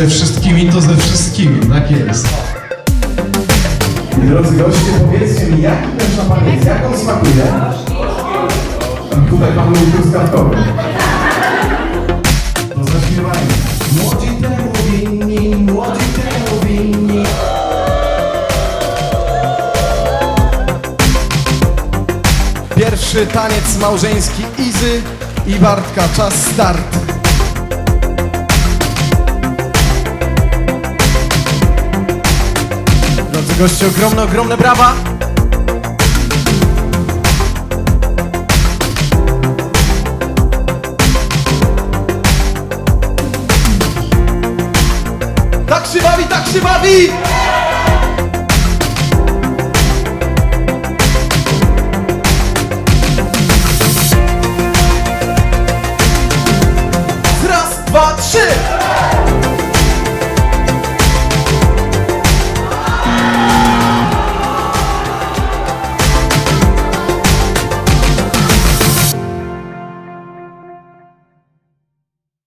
ze wszystkimi to ze wszystkimi, tak jest. Drodzy goście, powiedzcie mi, jaki ten szampaniec, jak on smakuje? Tutaj pan mówi truskawkowy. To zaśpiewajmy. Młodzi temu winni, młodzi temu winni. Pierwszy taniec małżeński Izy i Bartka. Czas start. Goście, ogromne, ogromne brawa. Tak się bawi, tak się bawi!